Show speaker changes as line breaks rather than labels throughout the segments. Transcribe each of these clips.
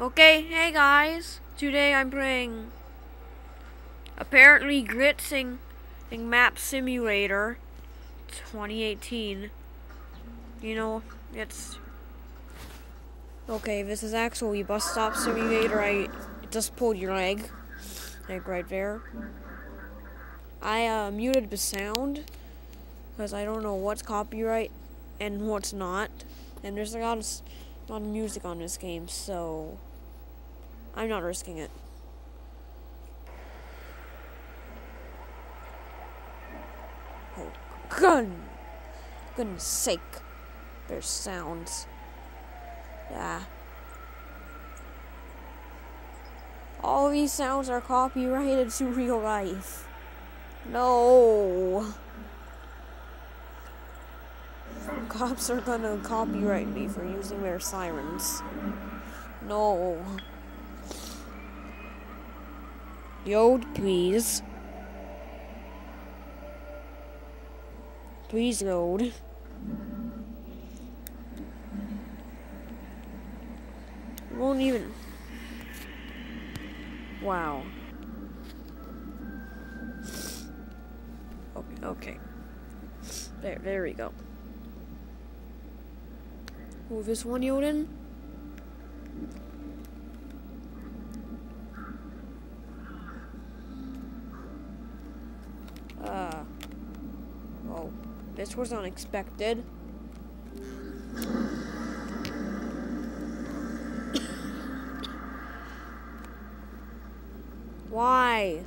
Okay, hey guys. Today I'm playing apparently Gritzing Map Simulator 2018. You know, it's okay. This is actually bus stop simulator. I just pulled your leg, like right there. I uh, muted the sound because I don't know what's copyright and what's not, and there's a lot of lot of music on this game, so I'm not risking it. Oh, gun! Goodness sake. There's sounds. Yeah. All these sounds are copyrighted to real life. No. Cops are gonna copyright me for using their sirens. No. Yod, please. Please load. Won't even. Wow. Okay, okay. There, there we go. Move this one, Yoden. Uh. Oh, this was unexpected. Why?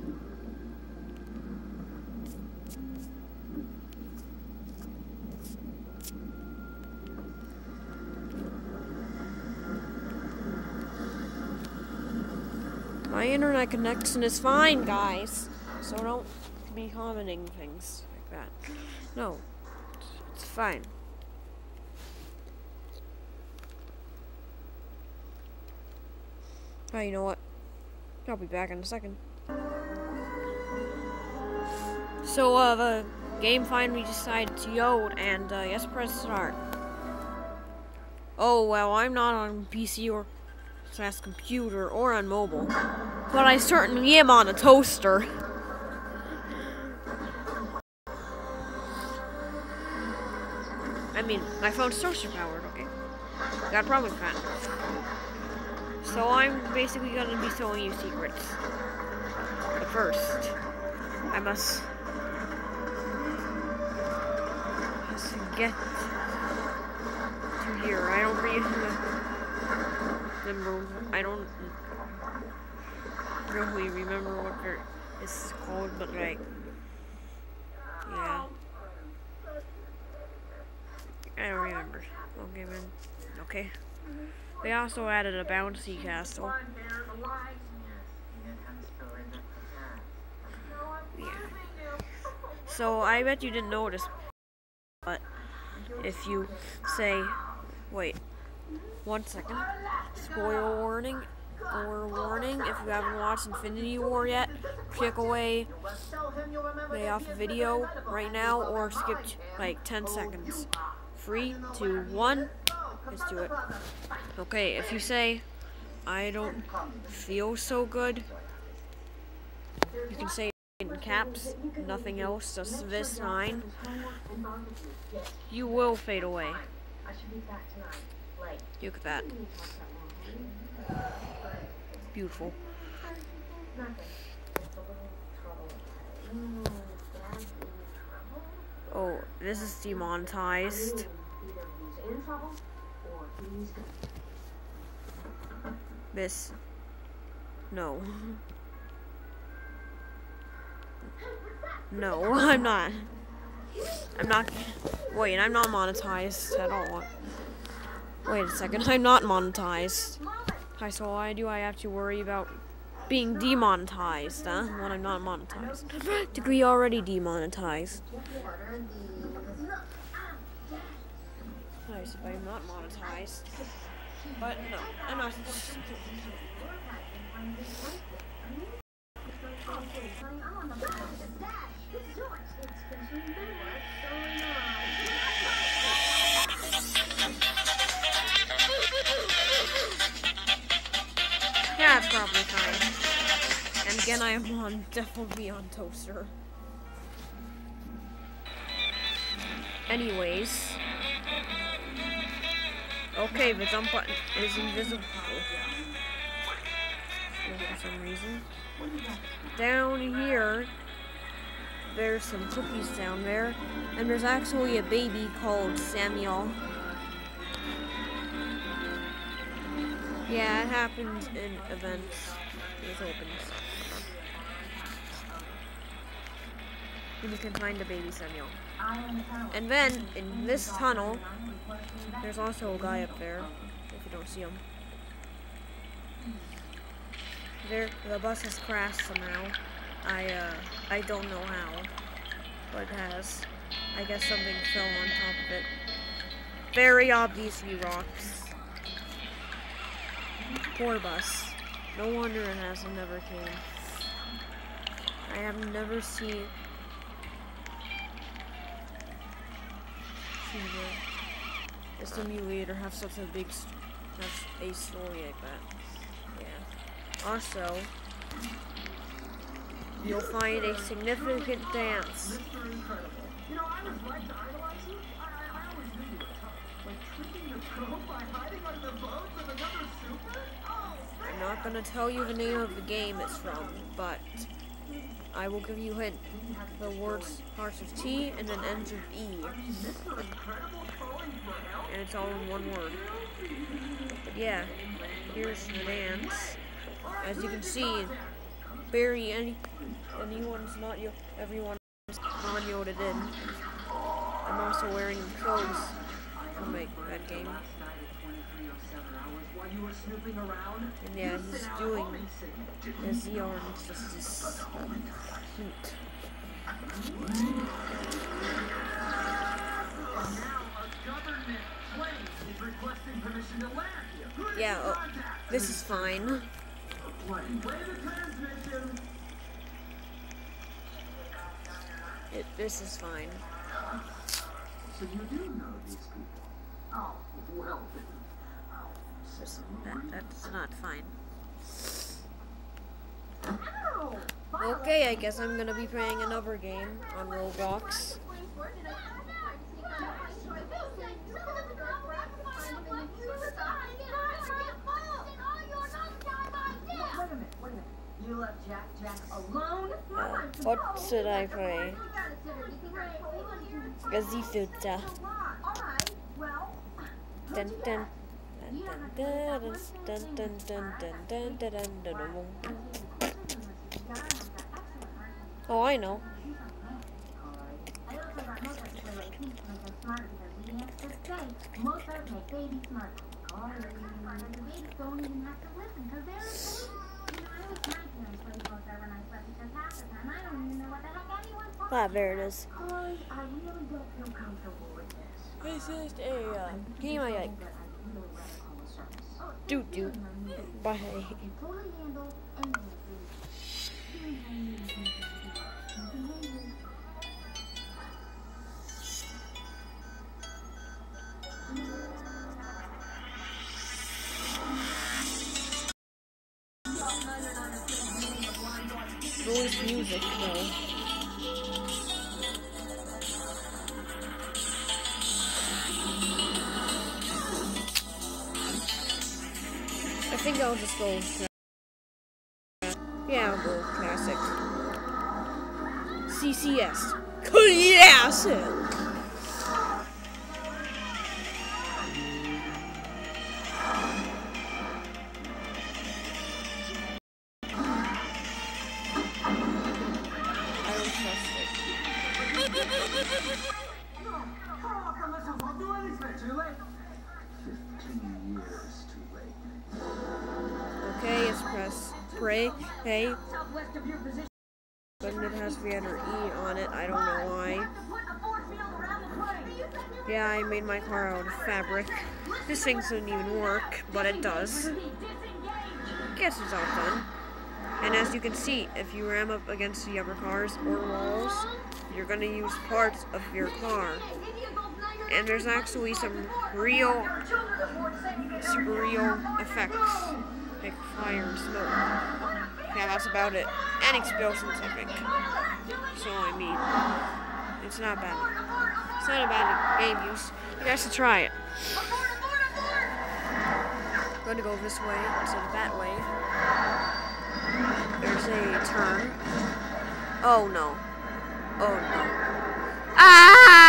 My internet connection is fine, guys. So don't be commenting things like that. No, it's fine. Oh, you know what? I'll be back in a second. So, uh, the game finally decided to load, and, uh, yes, press start. Oh, well, I'm not on PC or slash computer or on mobile, but I certainly am on a toaster. I mean, my phone's toaster powered, okay? Got a problem with that. So I'm basically gonna be telling you secrets. But first, I must, get to here. I don't really remember. I don't really remember what this is called, but like, yeah. I don't remember. Okay, man. Okay. They also added a bouncy castle. Yeah. So I bet you didn't notice, but if you say, wait, one second, spoiler warning, or warning, if you haven't watched Infinity War yet, click away, play off the uh, video right now, or skip like 10 seconds. Three, two, one. Let's do it. Okay, if you say, I don't feel so good, you can say in caps, nothing else, just this sign. You will fade away. Look at that. Beautiful. Oh, this is demonetized. This. No. No, I'm not. I'm not. Wait, I'm not monetized at all. Wait a second, I'm not monetized. Hi, so why do I have to worry about being demonetized, huh? When I'm not monetized. Degree already demonetized. Nice I'm not monetized. But no, I'm not. Probably. And again, I am on definitely on toaster. Anyways. Okay, the jump button is invisible. For some reason. Down here, there's some cookies down there. And there's actually a baby called Samuel. Yeah, it happens in events. It opens. And you can find the baby Samuel. And then, in this tunnel, there's also a guy up there, if you don't see him. There, the bus has crashed somehow. I, uh, I don't know how, but it has. I guess something fell on top of it. Very obviously rocks. Poor bus. No wonder it has never came. I have never seen the, simulator have such a big have a story like that. Yeah. Also, you'll find a significant dance. I'm not gonna tell you the name of the game it's from, but I will give you hint. The words starts with T and then ends with E. And it's all in one word. But yeah, here's the dance. As you can see, Barry, any anyone's not you everyone is non-yoded in. I'm also wearing clothes that game. And yeah, he's doing the Xeon just this heat. Yeah, oh, this is fine. It, this is fine. So you do know these people? Oh, well this, that, that's not fine. Okay, I guess I'm gonna be playing another game on Roblox. You Jack Jack alone? Uh, what should I play? Gazifuta. Dun dun. Oh, I know. Ah, there it is. This is a uh, game I like. Do do. Bye. Voice music though. Think I'll just go. Yeah, I'll go classic. CCS. Classic. Hey. But it has V or E on it, I don't know why. Yeah, I made my car out of fabric. This thing doesn't even work, but it does. Guess it's all fun. And as you can see, if you ram up against the other cars or walls, you're to use parts of your car. And there's actually some real, super real effects like fire and smoke. Yeah, that's about it. And explosions, I think. So I mean, it's not bad. It's not a bad game use. You guys should try it. I'm gonna go this way instead of that way. There's a turn. Oh no. Oh no. Ah!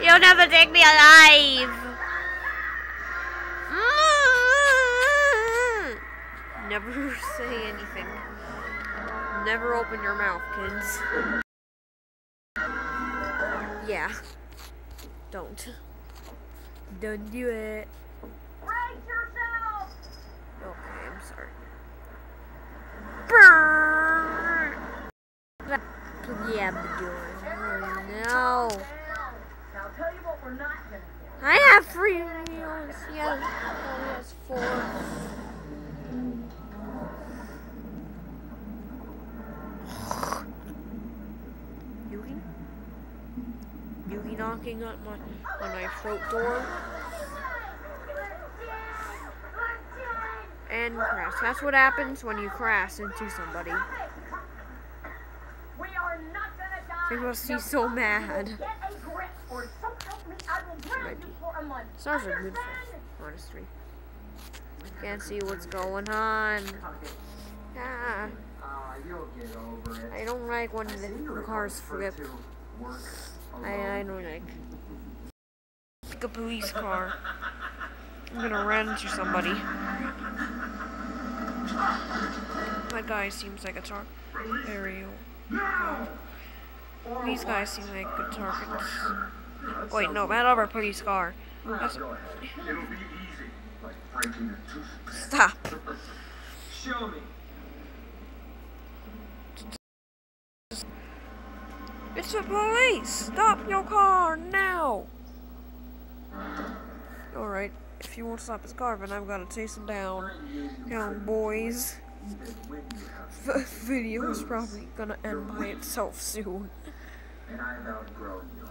You'll never take me alive! Never say anything. Never open your mouth, kids. Yeah. Don't. Don't do it.
Brace yourself!
Okay, I'm sorry. Brrrr. Yeah, I'm doing. Oh, no.
Now, I'll tell you what we're not gonna do.
I have three wheels. Yes. Oh, yes, four. Yugi knocking on my on my throat door and crash. That's what happens when you crash into somebody.
We are not gonna die.
They must be so mad.
you'll a grip, or so help me, I will drown
Might
you
be.
for a month.
Stars are good
Understand?
for honestly. Can't see what's going on. Ah,
you'll get over it.
I don't like when
I
the,
seem to
the cars flip. I, I
alone.
don't like. Pick a police car. I'm gonna run into somebody. That guy seems like a tar- aerial. These guys seem like good targets. Wait, no, that other police car. That's,
It'll be easy, like breaking a tooth.
stop.
Show me.
The police! Stop your car now! Alright, if you won't stop his car, then I'm gonna chase him down. Down, boys. The video is probably gonna end by itself soon.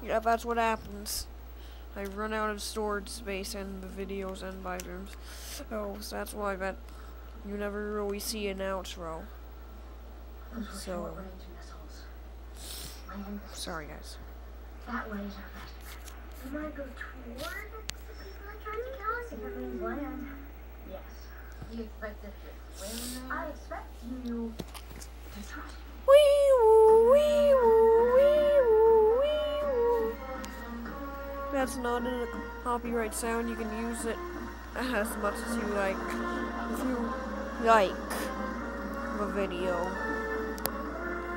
Yeah, that's what happens. I run out of storage space and the videos end by them. Oh, so that's why that you never really see an outro. So- Sorry, guys.
that way is our.
You wanna go toward the people that tried to kill us? If land.
Yes. You expect us to
I expect you
To trust
Wee woo, wee woo, wee woo, wee woo. That's not a copyright sound. You can use it as much as you like. If you like the video.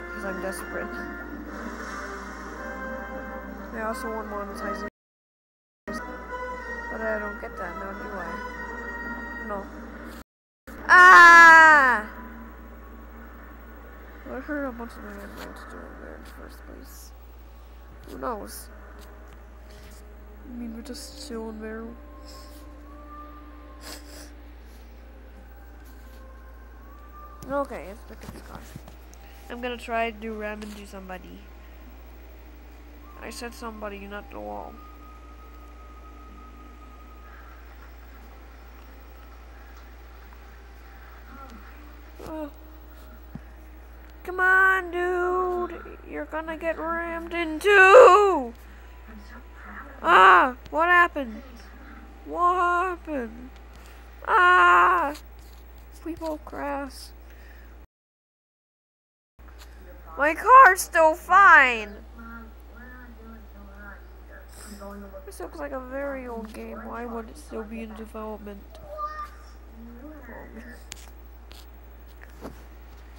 Because I'm desperate. I also want monetization. But I don't get that now, do I? No. Ah! I heard a bunch of headlines doing there in the first place. Who knows? I mean, we're just chilling there. okay, let's pick up this car. I'm gonna try to do ram into somebody. I said somebody, not the wall. Oh. Come on, dude. You're gonna get rammed into. Ah, what happened? What happened? Ah, we both crashed. My car's still fine.
Mom, we're not doing so hot either. I'm going to look
This looks like a very old game. Why would it still be in development?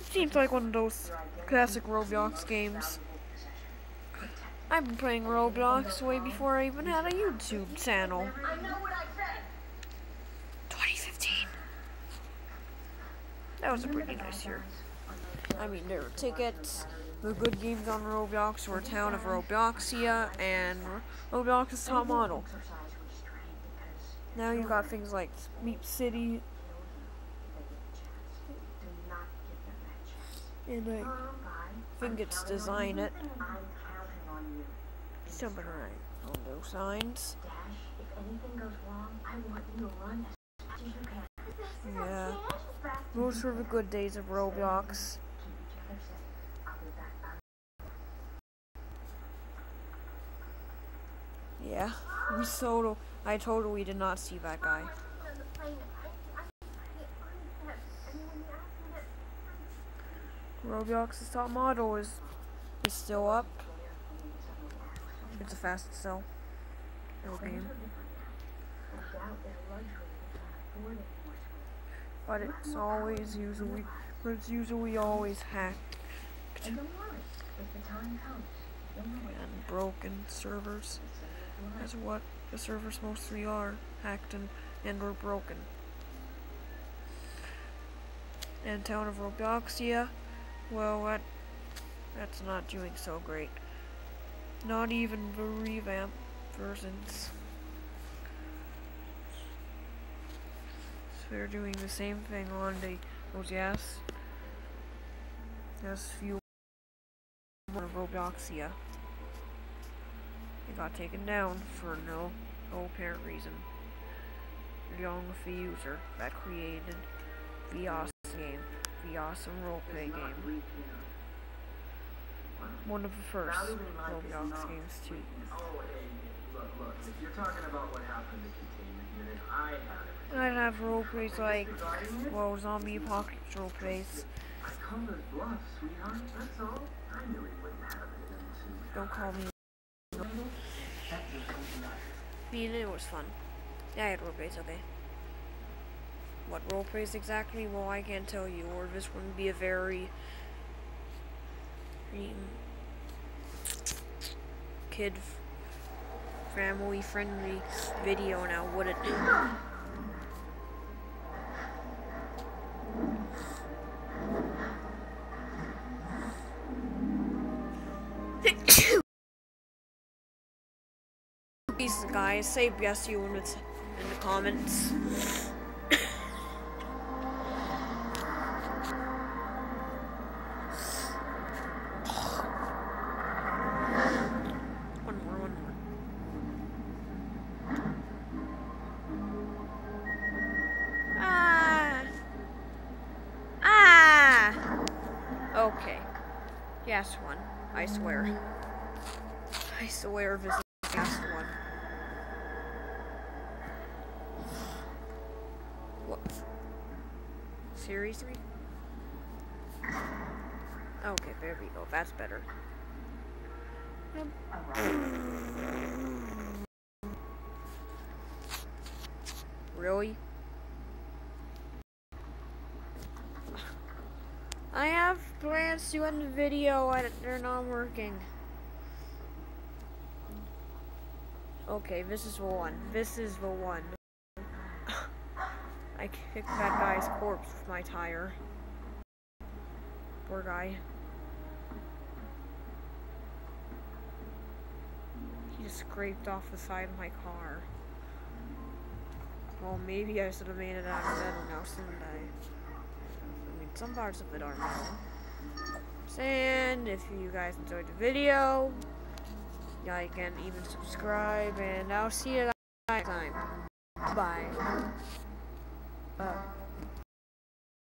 Seems like one of those classic Roblox games. I've been playing Roblox way before I even had a YouTube channel.
I know what I said.
2015. That was a pretty nice year. I mean, there were tickets. The good games on Roblox were Town of Robloxia and Roblox's top model. Now you've got things like Meep City and I think it's Design It. Something right on those signs.
As.
Those were the good days of Roblox. Yeah, we so I totally did not see that guy. Roblox's top model is is still up. It's a fast sell. Game. But it's always usually but it's usually always hacked
and
broken servers. That's what the servers mostly are. Hacked and, and or broken. And Town of Robloxia, well that that's not doing so great. Not even the revamp versions. So they're doing the same thing on the OS. As few of Robloxia. It got taken down for no, no apparent reason. Along with the user that created the awesome game, the awesome roleplay game. One of the first Roblox games too.
Oh, hey, look, look. If you're talking about what happened to containment unit, I had it.
I'd have roleplays like, well, zombie apocalypse roleplays.
I called his bluff, sweetheart. That's all. I knew he wouldn't have it in him.
Don't call me. It was fun. Yeah, I had roleplays, okay. What roleplays exactly? Well, I can't tell you, or this wouldn't be a very kid family friendly video now, would it? Guys, say yes you in the, comments. one more, one more. Ah. Ah. Okay. Yes, one. I swear. I swear this is Seriously? Okay, there we go. That's better. Really? I have plans to end the video and they're not working. Okay, this is the one. This is the one. I kicked that guy's corpse with my tire. Poor guy. He just scraped off the side of my car. Well, maybe I should have made it out of metal now, shouldn't I? I mean, some parts of it are metal. And if you guys enjoyed the video, like and even subscribe, and I'll see you next time. Bye. Uh.